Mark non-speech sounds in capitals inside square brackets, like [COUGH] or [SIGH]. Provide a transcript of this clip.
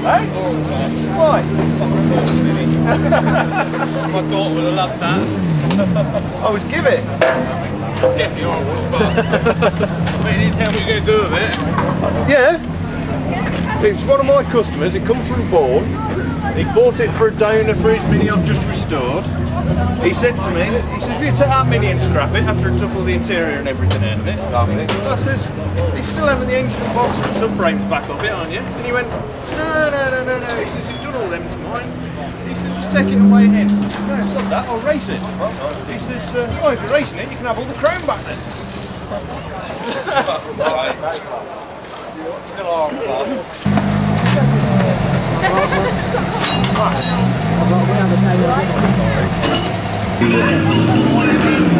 Hey? Why? My daughter would have loved that. I was give it. Definitely but tell me you're going to [LAUGHS] do with it. Yeah. It's one of my customers. It comes from Bourne. He bought it for a donor for his mini I've just restored. He said to me, he says, will you take that mini and scrap it after it took all the interior and everything out of it? I says, he's still having the engine box and subframes back up it, aren't you? And he went, no, no, no, no, no. He says, you've done all them to mine. He says, just take it away in. I said, no, it's not that, I'll race it. He says, uh, oh, if you're racing it, you can have all the chrome back then. [LAUGHS] Still. Thank you.